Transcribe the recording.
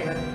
favor?